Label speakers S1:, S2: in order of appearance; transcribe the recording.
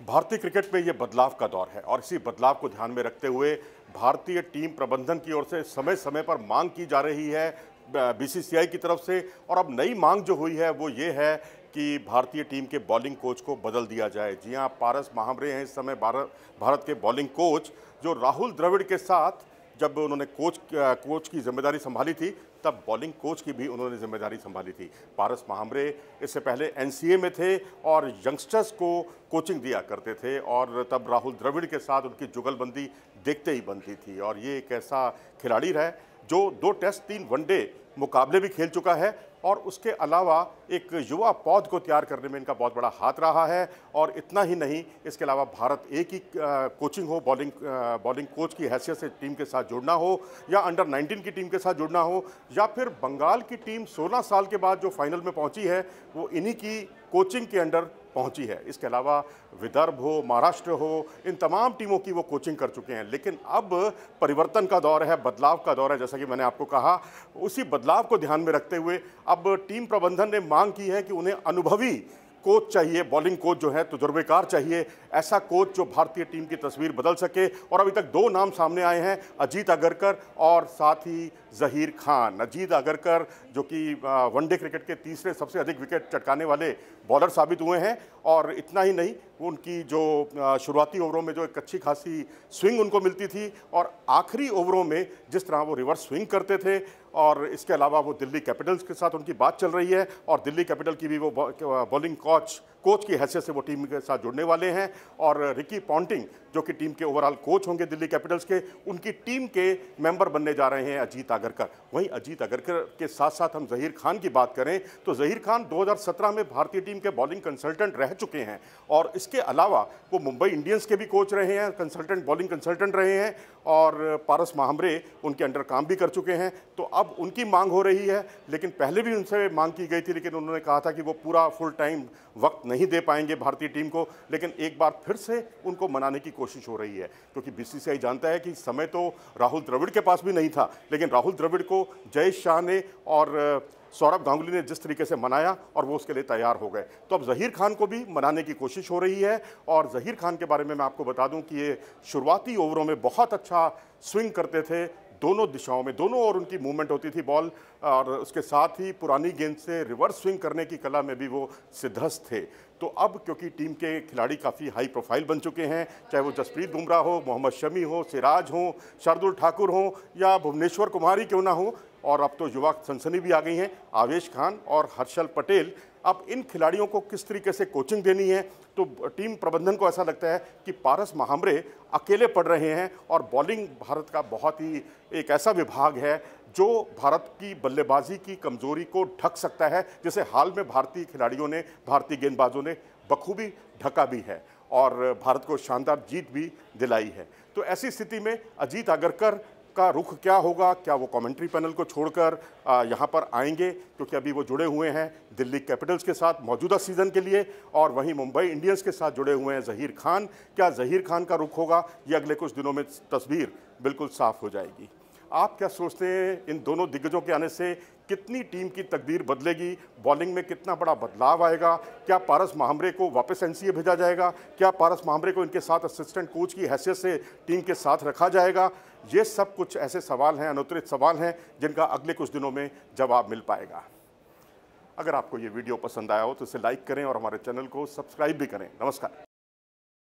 S1: भारतीय क्रिकेट में ये बदलाव का दौर है और इसी बदलाव को ध्यान में रखते हुए भारतीय टीम प्रबंधन की ओर से समय समय पर मांग की जा रही है बीसीसीआई की तरफ़ से। और अब नई मांग जो हुई है वो ये है कि भारतीय टीम के बॉलिंग कोच को बदल दिया जाए। जी हाँ पारस महावरे हैं इस समय भारत भारत के बॉलिंग कोच, जो राहुल द्रविड़ के साथ जब उन्होंने कोच कोच की ज़िम्मेदारी संभाली थी, तब बॉलिंग कोच की भी उन्होंने ज़िम्मेदारी संभाली थी। पारस महामरे इससे पहले एनसीए में थे और यंगस्टर्स को कोचिंग दिया करते थे और तब राहुल द्रविड़ के साथ उनकी जुगलबंदी देखते ही बनती थी और ये एक ऐसा खिलाड़ी रहा जो दो टेस्ट, तीन वनडे मुकाबले भी खेल चुका है और उसके अलावा एक युवा पौध को तैयार करने में इनका बहुत बड़ा हाथ रहा है और इतना ही नहीं, इसके अलावा भारत एक ही कोचिंग हो बॉलिंग बॉलिंग कोच की हैसियत से टीम के साथ जुड़ना हो या अंडर 19 की टीम के साथ जुड़ना हो या फिर बंगाल की टीम 16 साल के बाद जो फाइनल में पहुँची है, वो इन्हीं की कोचिंग के अंडर पहुँची है। इसके अलावा विदर्भ हो, महाराष्ट्र हो, इन तमाम टीमों की वो कोचिंग कर चुके हैं। लेकिन अब परिवर्तन का दौर है, बदलाव का दौर है, जैसा कि मैंने आपको कहा। उसी बदलाव को ध्यान में रखते हुए अब टीम प्रबंधन ने मांग की है कि उन्हें अनुभवी कोच चाहिए, बॉलिंग कोच जो है तजुर्बेकार चाहिए। ऐसा कोच जो भारतीय टीम की तस्वीर बदल सके। और अभी तक दो नाम सामने आए हैं, अजीत अगरकर और साथ ही जहीर खान। अजीत अगरकर जो कि वनडे क्रिकेट के तीसरे सबसे अधिक विकेट चटकाने वाले बॉलर साबित हुए हैं। और इतना ही नहीं, उनकी जो शुरुआती ओवरों में जो एक अच्छी खासी स्विंग उनको मिलती थी। और आखिरी ओवरों में जिस तरह वो रिवर्स स्विंग करते थे और इसके अलावा वो दिल्ली कैपिटल्स के साथ उनकी बात चल रही है और दिल्ली कैपिटल की भी वो बॉलिंग कोच कोच की हैसियत से वो टीम के साथ जुड़ने वाले हैं और रिकी पॉन्टिंग, जो कि टीम के ओवरऑल कोच होंगे दिल्ली कैपिटल्स के, उनकी टीम के मेंबर बनने जा रहे हैं अजीत आगरकर। वहीं अजीत आगरकर के साथ साथ हम जहीर खान की बात करें तो जहीर खान 2017 में भारतीय टीम के बॉलिंग कंसल्टेंट रह चुके हैं और इसके अलावा वो मुंबई इंडियंस के भी कोच रहे हैं कंसल्टेंट बॉलिंग कंसल्टेंट रहे हैं और पारस महामरे उनके अंडर काम भी कर चुके हैं। तो अब उनकी मांग हो रही है, लेकिन पहले भी उनसे मांग की गई थी, लेकिन उन्होंने कहा था कि वो पूरा फुल टाइम वक्त नहीं दे पाएँगे भारतीय टीम को, लेकिन एक बार फिर से उनको मनाने की कोशिश हो रही है। क्योंकि बीसीसीआई जानता है कि समय तो राहुल द्रविड़ के पास भी नहीं था, लेकिन राहुल द्रविड़ को जय शाह ने और सौरभ गांगुली ने जिस तरीके से मनाया और वो उसके लिए तैयार हो गए। तो अब जहीर खान को भी मनाने की कोशिश हो रही है और जहीर खान के बारे में मैं आपको बता दूँ कि ये शुरुआती ओवरों में बहुत अच्छा स्विंग करते थे दोनों दिशाओं में, दोनों और उनकी मूवमेंट होती थी बॉल और उसके साथ ही पुरानी गेंद से रिवर्स स्विंग करने की कला में भी वो सिद्धस्त थे। तो अब क्योंकि टीम के खिलाड़ी काफ़ी हाई प्रोफ़ाइल बन चुके हैं, चाहे वो जसप्रीत बुमराह हो, मोहम्मद शमी हो, सिराज हो, शार्दुल ठाकुर हो, या भुवनेश्वर कुमारी क्यों ना हो और अब तो युवा सनसनी भी आ गई हैं, आवेश खान और हर्षल पटेल। अब इन खिलाड़ियों को किस तरीके से कोचिंग देनी है? तो टीम प्रबंधन को ऐसा लगता है कि पारस महामरे अकेले पड़ रहे हैं और बॉलिंग भारत का बहुत ही एक ऐसा विभाग है जो भारत की बल्लेबाजी की कमज़ोरी को ढक सकता है, जैसे हाल में भारतीय खिलाड़ियों ने, भारतीय गेंदबाजों ने बखूबी ढका भी है और भारत को शानदार जीत भी दिलाई है। तो ऐसी स्थिति में अजीत आगरकर का रुख क्या होगा? क्या वो कमेंट्री पैनल को छोड़कर यहाँ पर आएँगे? क्योंकि अभी वो जुड़े हुए हैं दिल्ली कैपिटल्स के साथ, मौजूदा सीज़न के लिए, और वहीं मुंबई इंडियंस के साथ जुड़े हुए हैं जहीर खान। क्या जहीर खान का रुख होगा? ये अगले कुछ दिनों में तस्वीर बिल्कुल साफ़ हो जाएगी। आप क्या सोचते हैं इन दोनों दिग्गजों के आने से कितनी टीम की तकदीर बदलेगी? बॉलिंग में कितना बड़ा बदलाव आएगा? क्या पारस महामरे को वापस एनसीए भेजा जाएगा? क्या पारस महामरे को इनके साथ असिस्टेंट कोच की हैसियत से टीम के साथ रखा जाएगा? ये सब कुछ ऐसे सवाल हैं अनुतरित सवाल हैं, जिनका अगले कुछ दिनों में जवाब मिल पाएगा। अगर आपको ये वीडियो पसंद आया हो तो इसे लाइक करें और हमारे चैनल को सब्सक्राइब भी करें। नमस्कार।